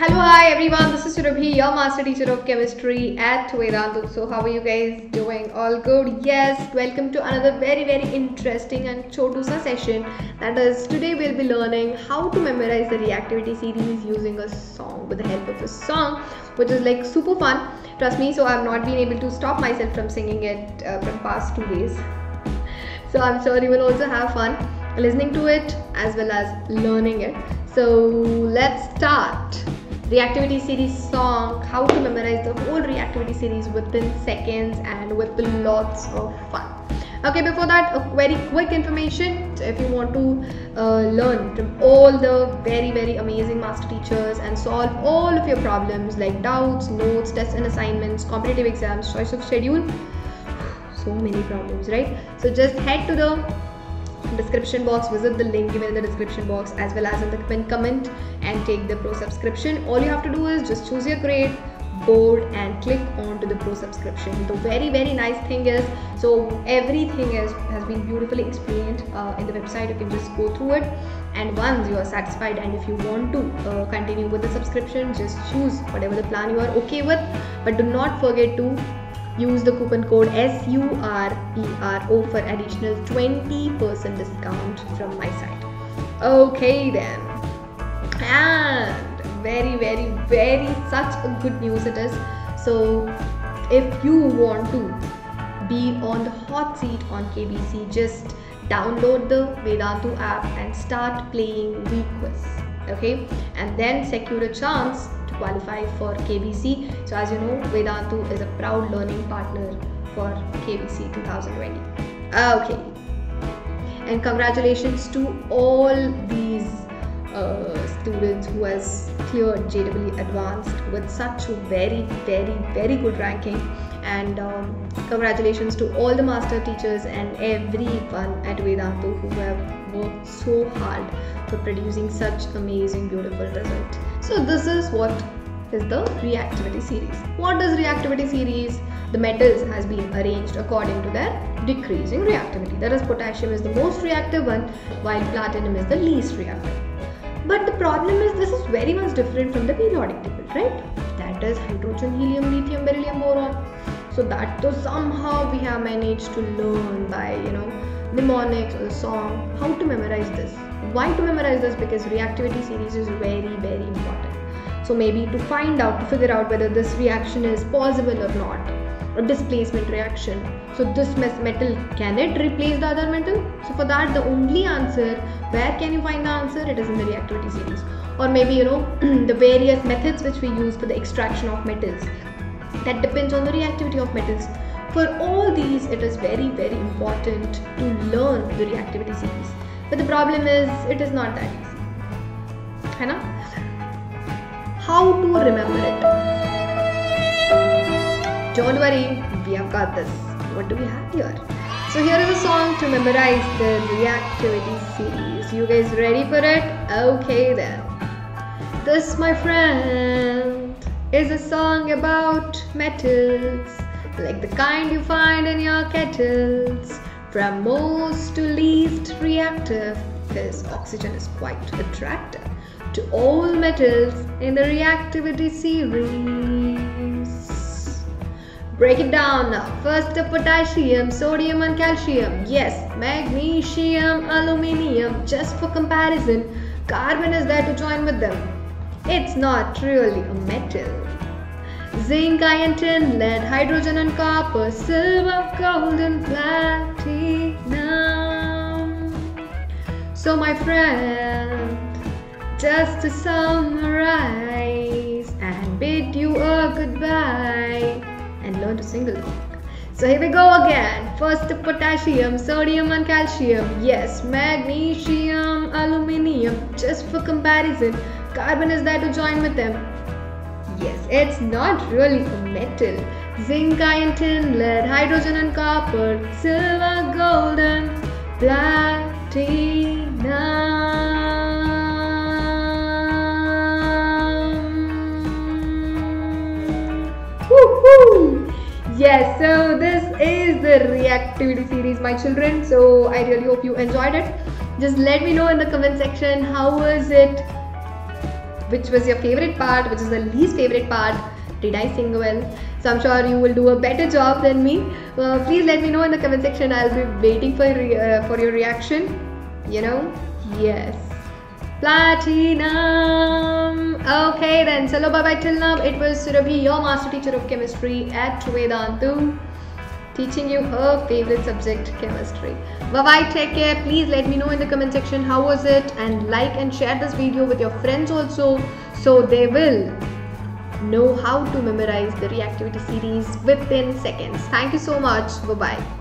Hello, hi everyone. This is Surabhi, your master teacher of chemistry at Vedantu. So, how are you guys doing? All good? Yes. Welcome to another very, very interesting and chotusa session. That is, today we'll be learning how to memorize the reactivity series using a song with the help of a song, which is like super fun. Trust me. So, I've not been able to stop myself from singing it uh, past two days. So, I'm sure you will also have fun listening to it as well as learning it. So, let's start reactivity series song how to memorize the whole reactivity series within seconds and with lots of fun. Okay before that a very quick information. So if you want to uh, learn from all the very very amazing master teachers and solve all of your problems like doubts notes tests and assignments competitive exams choice of schedule so many problems right? So just head to the description box visit the link given in the description box as well as in the pinned comment and take the pro subscription. All you have to do is just choose your grade board and click on to the pro subscription. The very very nice thing is so everything is has been beautifully explained uh, in the website. You can just go through it and once you are satisfied and if you want to uh, continue with the subscription just choose whatever the plan you are okay with. But do not forget to use the coupon code SURPRO for additional 20% discount from my site. Okay then. And very very very such a good news it is. So if you want to be on the hot seat on KBC just download the Vedantu app and start playing week quiz okay and then secure a chance qualify for KBC. So as you know, Vedantu is a proud learning partner for KBC 2020. Okay. And congratulations to all these uh, students who has cleared JEE Advanced with such a very, very, very good ranking. And um, congratulations to all the master teachers and everyone at Vedantu who have worked so hard for producing such amazing, beautiful result. So this is what is the reactivity series. What is reactivity series? The metals has been arranged according to their decreasing reactivity. That is potassium is the most reactive one while platinum is the least reactive. But the problem is this is very much different from the periodic table, right? That is hydrogen, helium, lithium, beryllium, boron. So that though somehow we have managed to learn by you know mnemonics or the song how to memorize this. Why to memorize this? Because reactivity series is very very important. So maybe to find out, to figure out whether this reaction is possible or not, a displacement reaction. So this metal, can it replace the other metal? So for that, the only answer, where can you find the answer? It is in the reactivity series. Or maybe, you know, the various methods which we use for the extraction of metals. That depends on the reactivity of metals. For all these, it is very, very important to learn the reactivity series. But the problem is, it is not that easy. Hai na? how to remember it. Don't worry, we have got this. What do we have here? So here is a song to memorize the reactivity series. You guys ready for it? Okay then. This, my friend, is a song about metals, like the kind you find in your kettles. From most to least reactive, because oxygen is quite attractive to all metals in the reactivity series. Break it down now. First the potassium, sodium and calcium. Yes, magnesium, aluminium. Just for comparison, carbon is there to join with them. It's not really a metal. Zinc, iron, tin, lead, hydrogen and copper, silver, gold and platinum. So my friend, just to summarize and bid you a goodbye and learn to sing along. So here we go again. First potassium, sodium and calcium. Yes, magnesium, aluminium. Just for comparison, carbon is there to join with them. Yes, it's not really a metal. Zinc, iron, tin, lead, hydrogen and copper, silver, gold and platinum. Yes, so this is the reactivity series, my children. So I really hope you enjoyed it. Just let me know in the comment section how was it which was your favorite part, which is the least favorite part. Did I sing well? So I'm sure you will do a better job than me. Uh, please let me know in the comment section. I'll be waiting for uh, for your reaction. You know, yes. Platinum. Okay then. Hello, bye bye till now. It was Surabhi, your master teacher of chemistry at Vedantu teaching you her favorite subject chemistry. Bye bye take care. Please let me know in the comment section how was it and like and share this video with your friends also so they will know how to memorize the reactivity series within seconds. Thank you so much. Bye bye